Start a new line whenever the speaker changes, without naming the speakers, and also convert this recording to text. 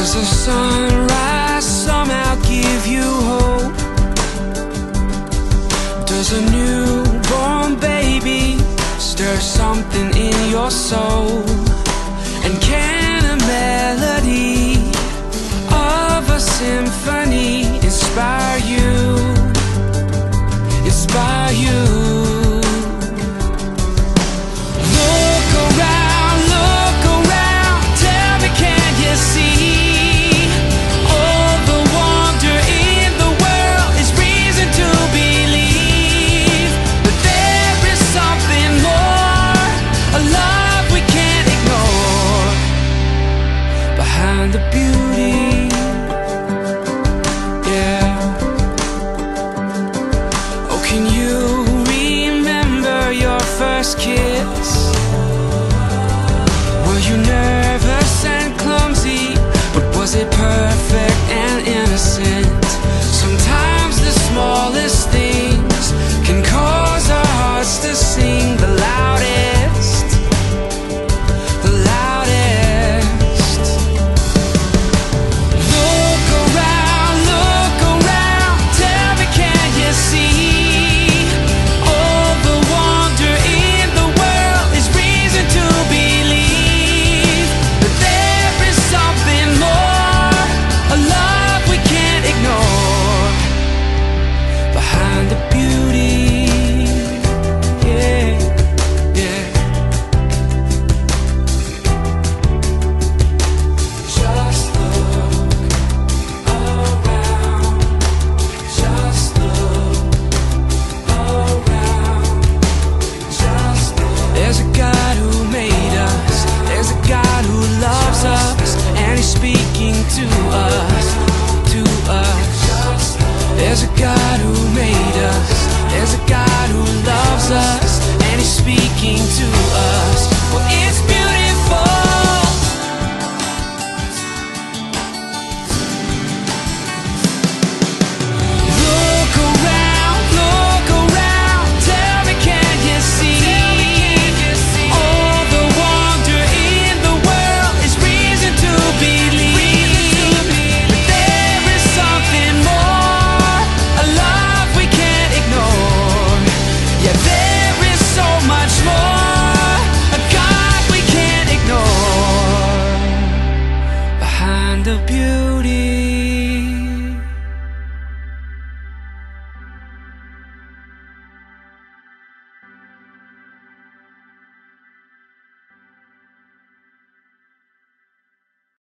Does the sunrise somehow give you hope? Does a newborn baby stir something in your soul? And can a melody of a symphony inspire you? Inspire you? first kiss